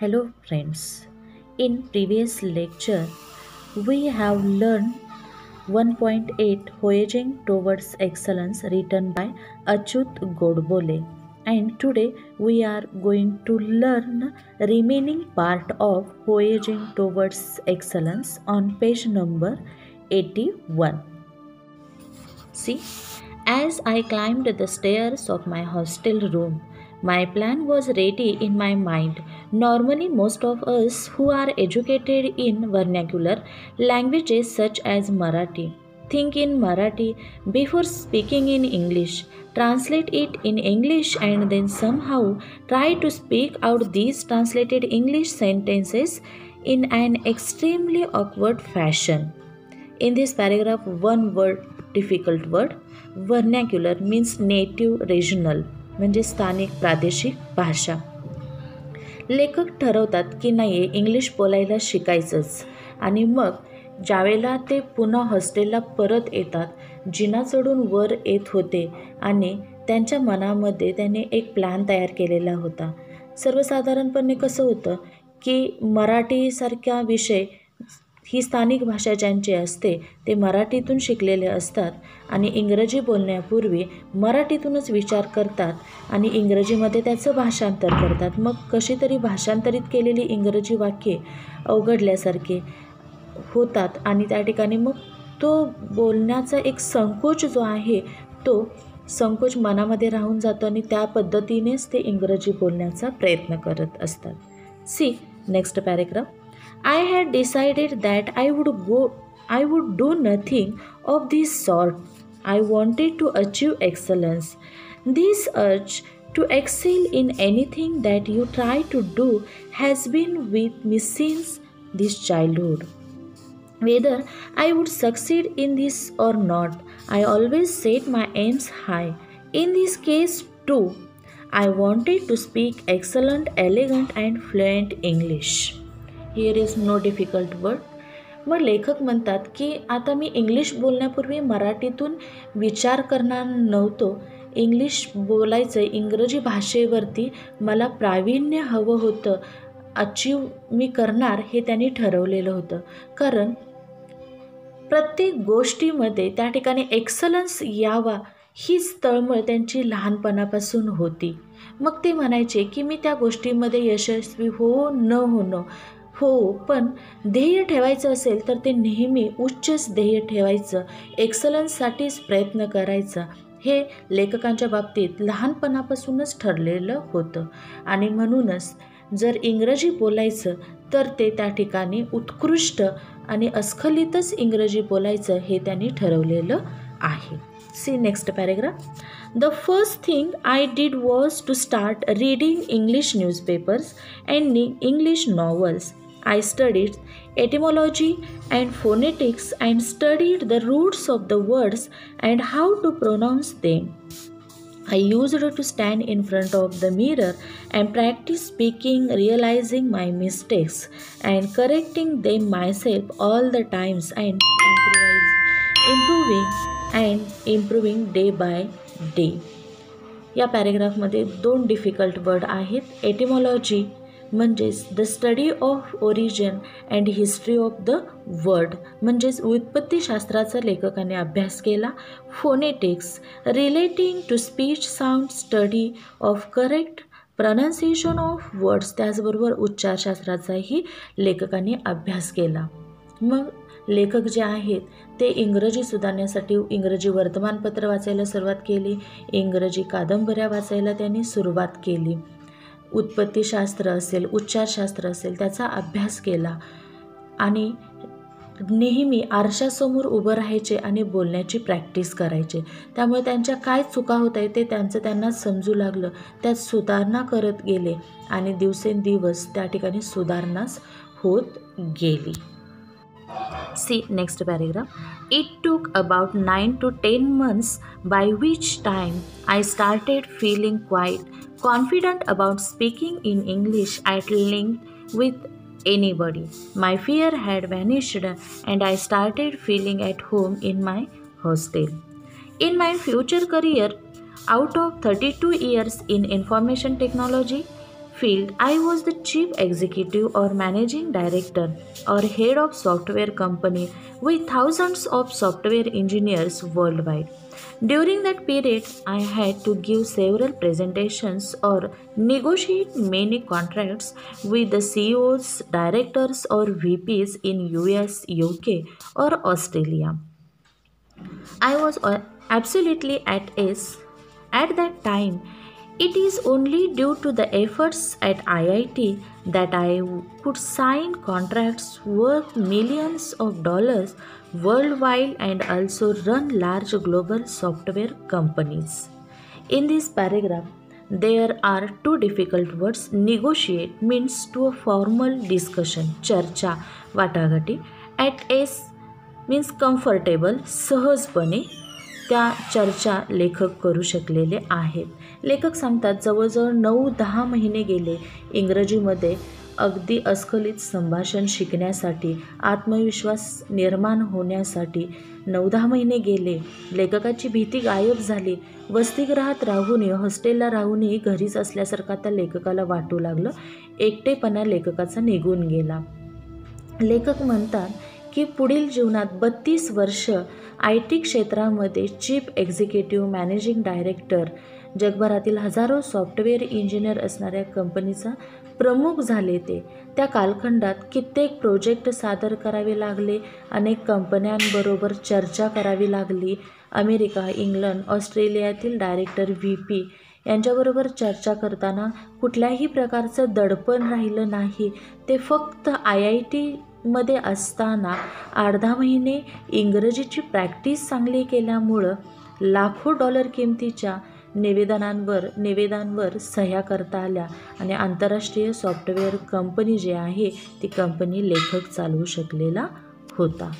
Hello friends. In previous lecture we have learned 1.8 Voyaging Towards Excellence written by Achyut Godbole and today we are going to learn remaining part of Voyaging Towards Excellence on page number 81. See, as I climbed the stairs of my hostel room, my plan was ready in my mind. Normally, most of us who are educated in vernacular languages such as Marathi think in Marathi before speaking in English, translate it in English, and then somehow try to speak out these translated English sentences in an extremely awkward fashion. In this paragraph, one word, difficult word, vernacular means native regional म्हणजे स्थानिक प्रादेशिक भाषा. लेखक ठरवतात की नाही English बोलायला शिकायचंच. आणि मग ज्यावेळेला ते पुन्हा हॉस्टेलला परत येतात जिना चढून वर येत होते आणि त्यांच्या मनामध्ये त्याने एक प्लॅन तयार केलेला होता. सर्वसाधारणपणे कसं होतं की मराठीसारख्या विषय ही स्थानिक भाषा ज्यांची असते ते मराठीतून शिकलेले असतात आणि इंग्रजी बोलण्यापूर्वी मराठीतूनच विचार करतात आणि इंग्रजीमध्ये त्याचं भाषांतर करतात. मग कशी तरी भाषांतरित केलेली इंग्रजी वाक्ये अवघडल्यासारखे होतात आणि त्या ठिकाणी मग तो बोलण्याचा एक संकोच जो आहे तो संकोच मनामध्ये राहून जातो आणि त्या पद्धतीनेच ते इंग्रजी बोलण्याचा प्रयत्न करत असतात. See next paragraph I had decided that I would go I would do nothing of this sort. I wanted to achieve excellence. This urge to excel in anything that you try to do has been with me since this childhood. Whether I would succeed in this or not, I always set my aims high. In this case, too, I wanted to speak excellent, elegant, and fluent English. Here is no difficult word मग लेखक म्हणतात की आता मी English बोलण्यापूर्वी मराठीतून विचार करणार नव्हतो. इंग्लिश बोलायचं इंग्रजी भाषेवरती मला प्रावीण्य हवं होतं. अचीव मी करणार हे त्यांनी ठरवलेलं होतं. कारण प्रत्येक गोष्टीमध्ये त्या ठिकाणी एक्सलन्स यावा हीच तळमळ त्यांची लहानपणापासून होती. मग ते म्हणायचे की मी त्या गोष्टीमध्ये यशस्वी हो न होणं हो पण ध्येय ठेवायचं असेल तर ते नेहमी उच्चच ध्येय ठेवायचं एक्सलन्ससाठीच प्रयत्न करायचा. हे लेखकांच्या बाबतीत लहानपणापासूनच ठरलेलं होतं. आणि म्हणूनच जर इंग्रजी बोलायचं तर ते त्या ठिकाणी उत्कृष्ट आणि अस्खलितच इंग्रजी बोलायचं हे त्यांनी ठरवलेलं आहे. See next paragraph the first thing I did was to start reading English newspapers and English novels I studied etymology and phonetics and studied the roots of the words and how to pronounce them. I used to stand in front of the mirror and practice speaking, realizing my mistakes and correcting them myself all the times and improving and improving day by day. या पॅरेग्राफमध्ये दोन difficult word आहेत etymology म्हणजेच the study of origin and history of the word म्हणजेच व्युत्पत्तीशास्त्राचा लेखकाने अभ्यास केला. Phonetics relating to speech sound study of correct pronunciation of words त्याचबरोबर उच्चारशास्त्राचाही लेखकाने अभ्यास केला. मग लेखक जे आहेत ते इंग्रजी सुधारण्यासाठी इंग्रजी वर्तमानपत्र वाचायला सुरुवात केली. इंग्रजी कादंबऱ्या वाचायला त्यांनी सुरुवात केली. उत्पत्तीशास्त्र असेल उच्चारशास्त्र असेल त्याचा अभ्यास केला. आणि नेहमी आरशासमोर उभं राहायचे आणि बोलण्याची प्रॅक्टिस करायचे. त्यामुळे त्यांच्या काय चुका होत आहे ते त्यांचं त्यांना समजू लागलं. त्यात सुधारणा करत गेले आणि दिवसेंदिवस त्या ठिकाणी सुधारणाच होत गेली. See next paragraph it took about nine to ten months by which time I started feeling quite confident about speaking in English at length with anybody. My fear had vanished and I started feeling at home in my hostel. In my future career, out of 32 years in information technology, field, I was the chief executive or managing director or head of software company with thousands of software engineers worldwide. During that period, I had to give several presentations or negotiate many contracts with the CEOs, directors, or VPs in US, UK, or Australia. I was uh, absolutely at ease at that time. It is only due to the efforts at IIT that I could sign contracts worth millions of dollars worldwide and also run large global software companies. In this paragraph, there are two difficult words. Negotiate means to a formal discussion, charcha, वाटाघाटी. At ease means comfortable, सहजपणे त्या चर्चा लेखक करू शकलेले आहेत. लेखक सांगतात जवळजवळ नऊ दहा महिने गेले इंग्रजीमध्ये अगदी अस्खलित संभाषण शिकण्यासाठी आत्मविश्वास निर्माण होण्यासाठी नऊ दहा महिने गेले. लेखकाची भीती गायब झाली. वसतिगृहात राहूनही हॉस्टेलला राहूनही घरीच असल्यासारखं त्या लेखकाला वाटू लागलं. एकटेपणा लेखकाचा निघून गेला. लेखक म्हणतात की पुढील जीवनात बत्तीस वर्ष आय टी क्षेत्रामध्ये चीफ एक्झिक्युटिव्ह मॅनेजिंग डायरेक्टर जगभरातील हजारो सॉफ्टवेअर इंजिनियर असणाऱ्या कंपनीचा प्रमुख झाले ते. त्या कालखंडात कित्येक प्रोजेक्ट सादर करावे लागले अनेक कंपन्यांबरोबर चर्चा करावी लागली. अमेरिका इंग्लंड ऑस्ट्रेलियातील डायरेक्टर व्ही पी यांच्याबरोबर चर्चा करताना कुठल्याही प्रकारचं दडपण राहिलं नाही. ते फक्त आय आय टी मध्ये असताना अर्धा महिने इंग्रजीची प्रॅक्टिस चांगली केल्यामुळं लाखो डॉलर किमतीच्या निवेदनांवर निवेदांवर सह्या करता आल्या. आणि आंतरराष्ट्रीय सॉफ्टवेअर कंपनी जी आहे ती कंपनी लेखक चालवू शकलेला होता.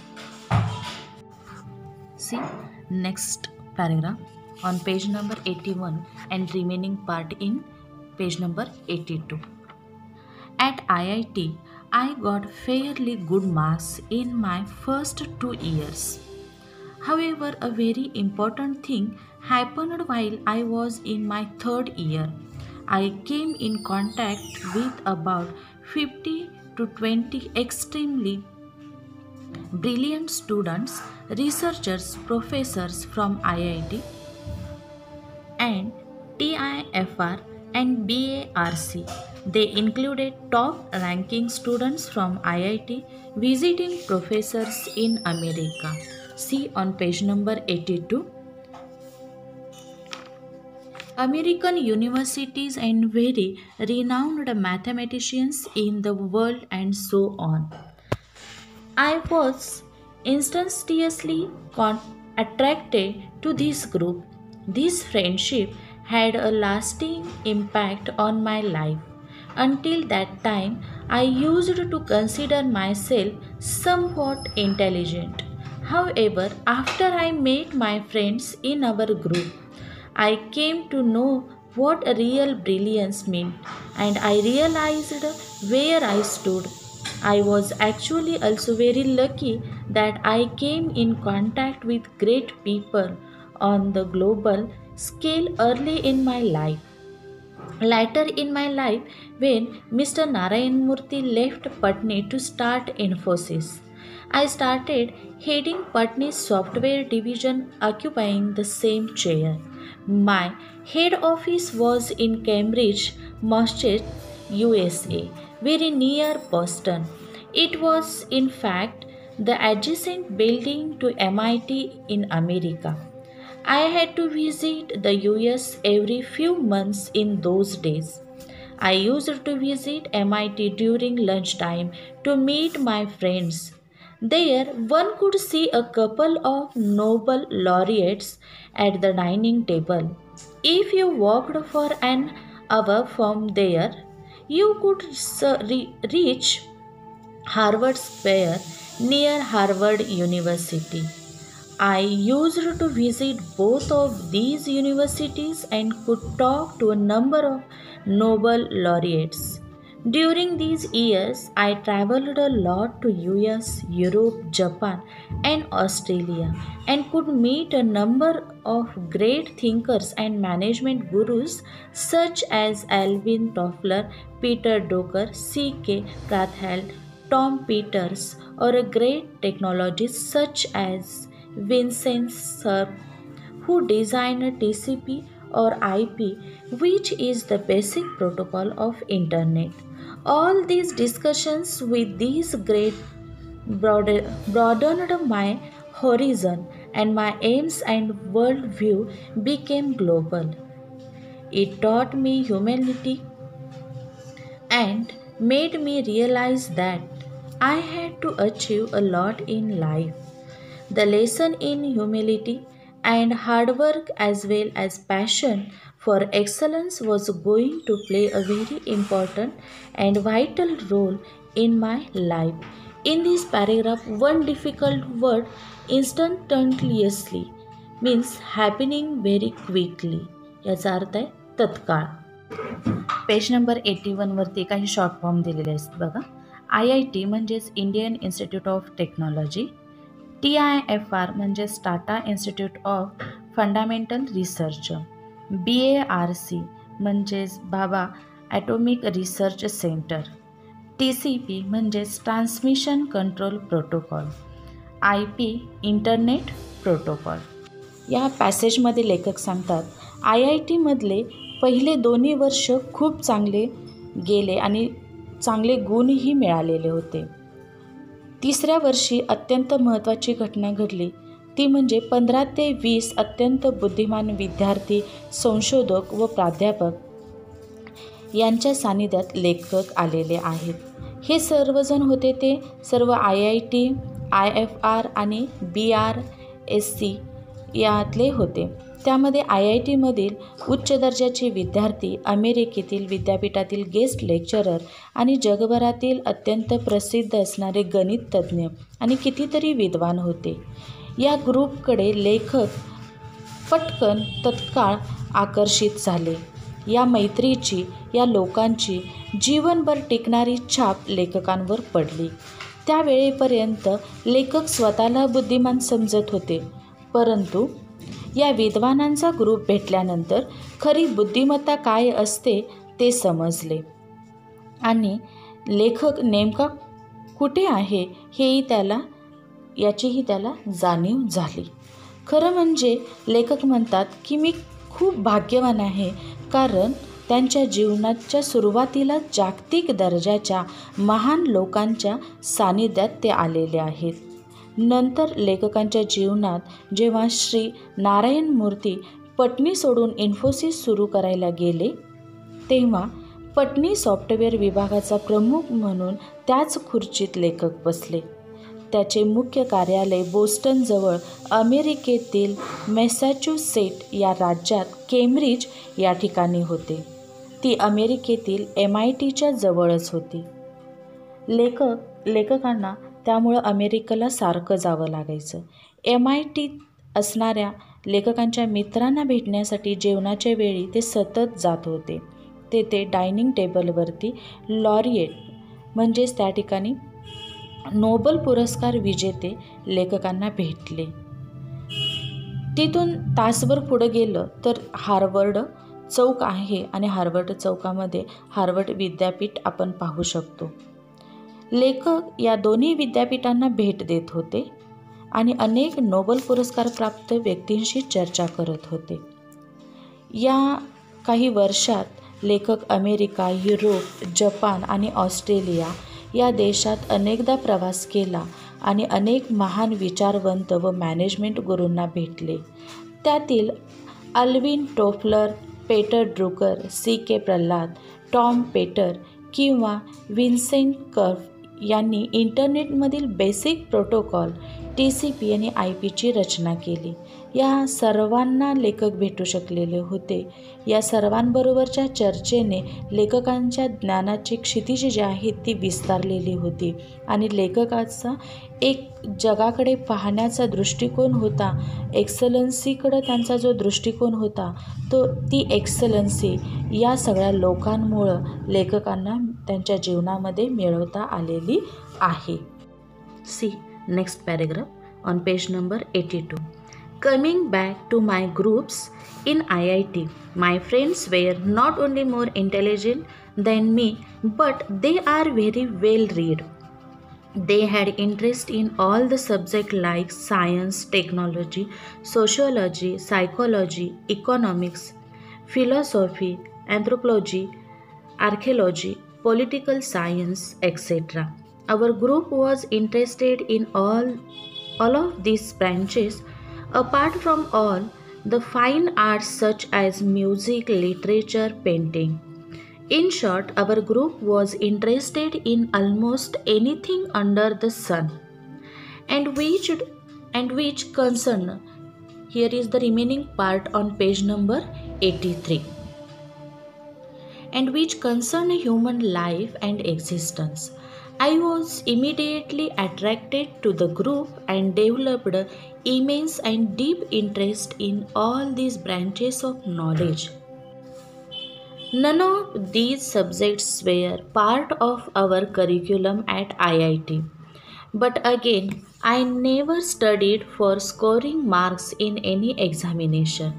See next paragraph on page number eighty one and remaining part in page number eighty two at I I T I got fairly good marks in my first two years. However, a very important thing happened while I was in my third year. I came in contact with about 50 to 20 extremely brilliant students, researchers, professors from IIT and TIFR and BARC. They included top ranking students from IIT, visiting professors in America. See on page number 82. American universities and very renowned mathematicians in the world and so on. I was instantaneously attracted to this group. This friendship had a lasting impact on my life. Until that time, I used to consider myself somewhat intelligent. However, after I met my friends in our group, I came to know what real brilliance meant and I realized where I stood. I was actually also very lucky that I came in contact with great people on the global scale early in my life. Later in my life, when Mr. Narayan Murthy left Patni to start Infosys, I started heading Patni's software division, occupying the same chair. My head office was in Cambridge, Massachusetts, USA, very near Boston. It was, in fact, the adjacent building to MIT in America. I had to visit the US every few months in those days. I used to visit MIT during lunchtime to meet my friends. There, one could see a couple of Nobel laureates at the dining table. If you walked for an hour from there, you could reach Harvard Square near Harvard University. I used to visit both of these universities and could talk to a number of Nobel laureates. During these years, I traveled a lot to US, Europe, Japan, and Australia and could meet a number of great thinkers and management gurus such as Alvin Toffler, Peter Drucker, C.K. Prathald, Tom Peters, or a great technologist such as Vincent Cerf, who designed TCP or IP, which is the basic protocol of internet. All these discussions with these great broadened my horizon and my aims and worldview became global. It taught me humanity and made me realize that I had to achieve a lot in life. The lesson in humility and hard work as well as passion for excellence was going to play a very important and vital role in my life. In this paragraph, one difficult word instantaneously means happening very quickly. याचा अर्थ आहे तत्काळ page number eighty वनवरती काही short form दिलेले आहेत बघा I I T म्हणजेच Indian Institute of Technology T I F R म्हणजेच Tata Institute of Fundamental Research B A R C म्हणजेच Bhabha atomic research centre T C P म्हणजेच transmission control protocol I P internet protocol या पॅसेजमध्ये लेखक सांगतात I I टीमधले पहिले दोन्ही वर्ष खूप चांगले गेले आणि चांगले गुणही मिळालेले होते. तिसऱ्या वर्षी अत्यंत महत्त्वाची घटना घडली. ती म्हणजे पंधरा ते वीस अत्यंत बुद्धिमान विद्यार्थी संशोधक व प्राध्यापक यांच्या सानिध्यात लेखक आलेले आहेत. हे सर्वजण होते ते सर्व I I T I F R आणि बी आर एस सी यातले होते. त्यामध्ये आय आय टीमधील उच्च दर्जाचे विद्यार्थी अमेरिकेतील विद्यापीठातील गेस्ट लेक्चरर आणि जगभरातील अत्यंत प्रसिद्ध असणारे गणिततज्ज्ञ आणि कितीतरी विद्वान होते. या ग्रुपकडे लेखक पटकन तत्काळ आकर्षित झाले. या मैत्रीची या लोकांची जीवनभर टिकणारी छाप लेखकांवर पडली. त्यावेळेपर्यंत लेखक स्वतःला बुद्धिमान समजत होते परंतु या विद्वानांचा ग्रुप भेटल्यानंतर खरी बुद्धिमत्ता काय असते ते समजले. आणि लेखक नेमका कुठे आहे हेही त्याला याचीही त्याला जाणीव झाली. खरं म्हणजे लेखक म्हणतात की मी खूप भाग्यवान आहे कारण त्यांच्या जीवनाच्या सुरुवातीला जागतिक दर्जाच्या महान लोकांच्या सानिध्यात ते आलेले आहेत. नंतर लेखकांच्या जीवनात जेव्हा श्री नारायण मूर्ती पटनी सोडून इन्फोसिस सुरू करायला गेले तेव्हा पटनी सॉफ्टवेअर विभागाचा प्रमुख म्हणून त्याच खुर्चीत लेखक बसले. त्याचे मुख्य कार्यालय बोस्टनजवळ अमेरिकेतील मेसॅच्युसेट या राज्यात केम्ब्रिज या ठिकाणी होते. ती अमेरिकेतील एम आय टीच्या जवळच होती. लेखक लेखकांना त्यामुळं अमेरिकेला सारखं जावं लागायचं. एम आय टीत असणाऱ्या लेखकांच्या मित्रांना भेटण्यासाठी जेवणाच्या वेळी ते सतत जात होते. तेथे डायनिंग टेबलवरती लॉरिएट म्हणजेच त्या ठिकाणी नोबल पुरस्कार विजेते लेखकांना भेटले. तिथून तासभर पुढं गेलं तर हार्वर्ड चौक आहे आणि हार्वर्ड चौकामध्ये हार्वर्ड विद्यापीठ आपण पाहू शकतो. लेखक या दोन्ही विद्यापीठांना भेट देत होते आणि अनेक नोबल पुरस्कार प्राप्त व्यक्तींशी चर्चा करत होते. या काही वर्षात लेखक अमेरिका युरोप जपान आणि ऑस्ट्रेलिया या देशात अनेकदा प्रवास केला आणि अनेक महान विचारवंत व मॅनेजमेंट गुरूंना भेटले. त्यातील Alvin Toffler Peter Drucker C K Prahalad Tom Peter किंवा विन्सेंट कर्फ यांनी इंटरनेटमधील basic protocol T C P आणि आय पीची रचना केली. या सर्वांना लेखक भेटू शकलेले होते. या सर्वांबरोबरच्या चर्चेने लेखकांच्या ज्ञानाची क्षितिज जी आहेत ती विस्तारलेली होती. आणि लेखकाचा एक जगाकडे पाहण्याचा दृष्टिकोन होता. एक्सलन्सीकडं त्यांचा जो दृष्टिकोन होता तो ती एक्सलन्सी या सगळ्या लोकांमुळं लेखकांना त्यांच्या जीवनामध्ये मिळवता आलेली आहे. See next paragraph on page number eighty two. Coming back to my groups in IIT, my friends were not only more intelligent than me, but they are very well read. They had interest in all the subjects like science, technology, sociology, psychology, economics, philosophy, anthropology, archaeology, political science, etc. Our group was interested in all, all of these branches Apart from all the fine arts such as music, literature, painting. In short, our group was interested in almost anything under the sun. And which and which concern here is the remaining part on page number 83 and which concern human life and existence I was immediately attracted to the group and developed immense and deep interest in all these branches of knowledge. None of these subjects were part of our curriculum at IIT. But again, I never studied for scoring marks in any examination.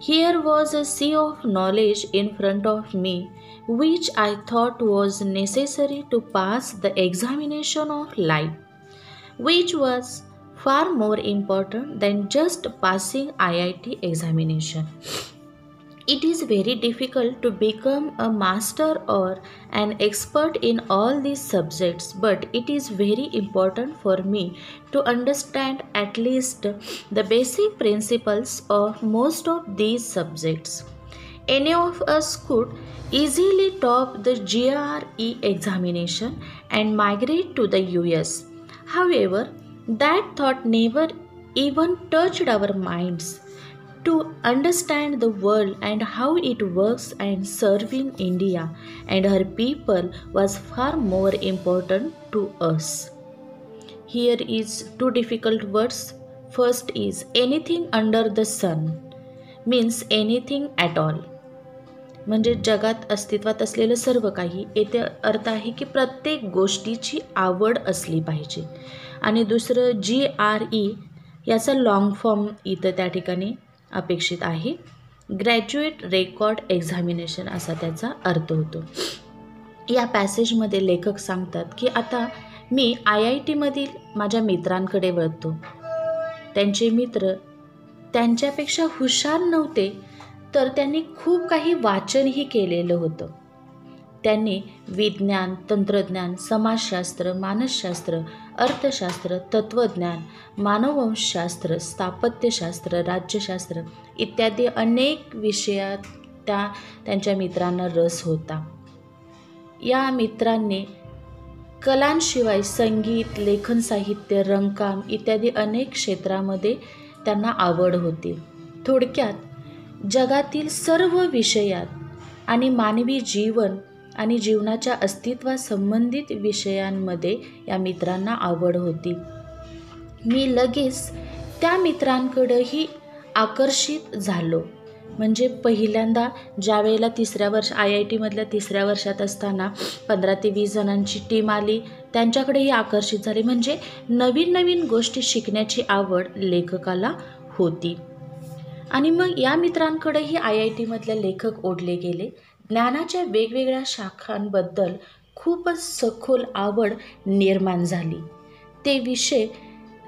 Here was a sea of knowledge in front of me which I thought was necessary to pass the examination of life, which was far more important than just passing IIT examination. It is very difficult to become a master or an expert in all these subjects, but it is very important for me to understand at least the basic principles of most of these subjects. Any of us could easily top the GRE examination and migrate to the US. However, that thought never even touched our minds. To understand the world and how it works and serving India and her people was far more important to us. Here is two difficult words. First is anything under the sun means anything at all. म्हणजे जगात अस्तित्वात असलेलं सर्व काही येथे अर्थ आहे की प्रत्येक गोष्टीची आवड असली पाहिजे. आणि दुसरं जी आर ई याचा लाँग फॉर्म इथं त्या ठिकाणी अपेक्षित आहे. ग्रॅज्युएट रेकॉर्ड एक्झामिनेशन असा त्याचा अर्थ होतो. या पॅसेजमध्ये लेखक सांगतात की आता मी आय आय टीमधील माझ्या मित्रांकडे वळतो. त्यांचे मित्र त्यांच्यापेक्षा हुशार नव्हते तर त्यांनी खूप काही वाचनही केलेलं होतं. त्यांनी विज्ञान तंत्रज्ञान समाजशास्त्र मानसशास्त्र अर्थशास्त्र तत्त्वज्ञान मानववंशशास्त्र स्थापत्यशास्त्र राज्यशास्त्र इत्यादी अनेक विषयात त्या त्यांच्या मित्रांना रस होता. या मित्रांनी कलांशिवाय संगीत लेखन साहित्य रंगकाम इत्यादी अनेक क्षेत्रामध्ये त्यांना आवड होती. थोडक्यात जगातील सर्व विषयात आणि मानवी जीवन आणि जीवनाच्या अस्तित्वासंबंधित विषयांमध्ये या मित्रांना आवड होती. मी लगेच त्या मित्रांकडंही आकर्षित झालो. म्हणजे पहिल्यांदा ज्यावेळेला तिसऱ्या वर्ष आय आय टीमधल्या तिसऱ्या वर्षात असताना पंधरा ते वीस जणांची टीम आली त्यांच्याकडेही आकर्षित झाले. म्हणजे नवीन नवीन गोष्टी शिकण्याची आवड लेखकाला होती. आणि मग या मित्रांकडेही आय आय टीमधले लेखक ओढले गेले. ज्ञानाच्या वेगवेगळ्या शाखांबद्दल खूपच सखोल आवड निर्माण झाली. ते विषय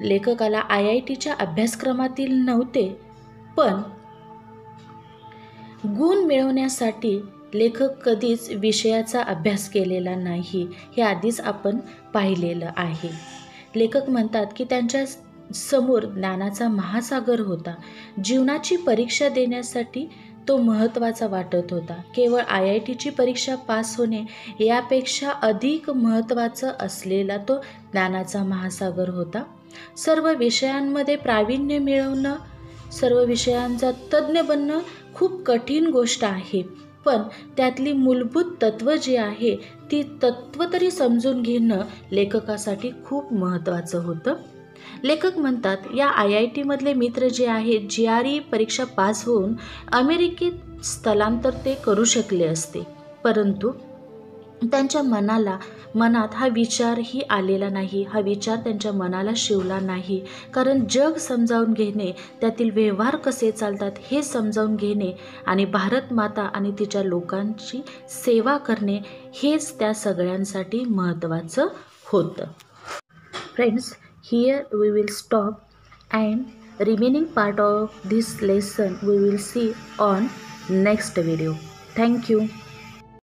लेखकाला आय आय टीच्या अभ्यासक्रमातील नव्हते पण गुण मिळवण्यासाठी लेखक कधीच विषयाचा अभ्यास केलेला नाही हे आधीच आपण पाहिलेलं आहे. लेखक म्हणतात की त्यांच्या समोर ज्ञानाचा महासागर होता. जीवनाची परीक्षा देण्यासाठी तो महत्त्वाचा वाटत होता. केवळ आय आय टीची परीक्षा पास होणे यापेक्षा अधिक महत्त्वाचं असलेला तो ज्ञानाचा महासागर होता. सर्व विषयांमध्ये प्रावीण्य मिळवणं सर्व विषयांचा तज्ज्ञ बनणं खूप कठीण गोष्ट आहे. पण त्यातली मूलभूत तत्त्व जी आहे ती तत्त्व तरी समजून घेणं लेखकासाठी खूप महत्त्वाचं होतं. लेखक म्हणतात या आय आय टीमधले मित्र जे आहेत जी आर ई परीक्षा पास होऊन अमेरिकेत स्थलांतर ते करू शकले असते. परंतु त्यांच्या मनाला मनात हा विचारही आलेला नाही. हा विचार त्यांच्या मनाला शिवला नाही. कारण जग समजावून घेणे त्यातील व्यवहार कसे चालतात हे समजावून घेणे आणि भारत माता आणि तिच्या लोकांची सेवा करणे हेच त्या सगळ्यांसाठी महत्त्वाचं होतं. Friends Here we will stop and remaining part of this lesson we will see on next video. Thank you.